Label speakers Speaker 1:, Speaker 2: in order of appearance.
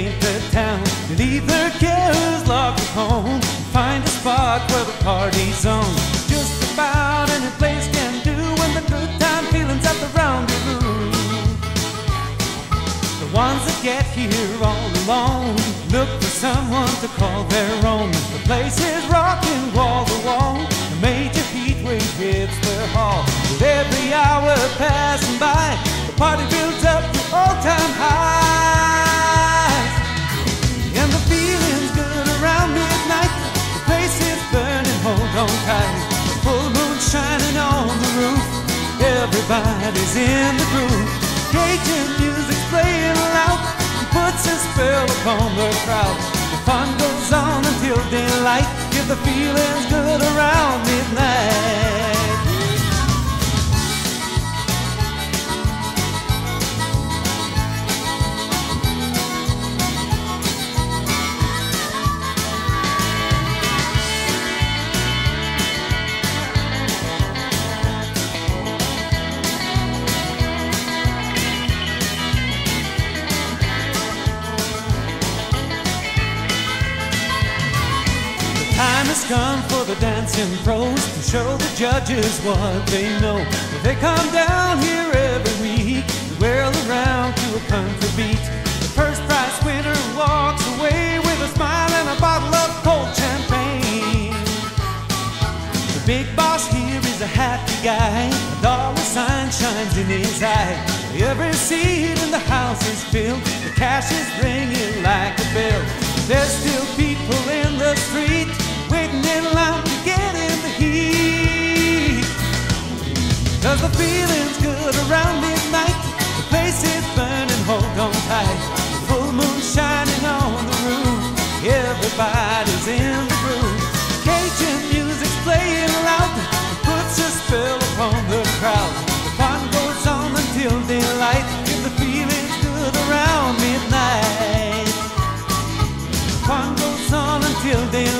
Speaker 1: paint the town. Leave their cares locked at home. Find a spot where the party's on. Just about any place can do when the good time feeling's at the roundaboo. The ones that get here all alone look for someone to call their own. The place is rocking wall to wall. The major heat wave hits their hall. With every hour passing by, the party builds up to all-time highs. Everybody's in the groove. Cajun music's playing loud puts a spell upon the crowd. The fun goes on until daylight. If the feeling's good time has come for the dancing pros to show the judges what they know. They come down here every week, they whirl around to a country beat. The first prize winner walks away with a smile and a bottle of cold champagne. The big boss here is a happy guy, a dollar sign shines in his eye. Every seat in the house is filled, the cash is ringing like a bell. There's still people in the street. feeling's good around midnight. The place is burning, hold on tight. The full moon shining on the room. Everybody's in the groove. Cajun music's playing loud. It puts a spell upon the crowd. The fun goes on until daylight. The feeling's good around midnight. The fun goes on until daylight.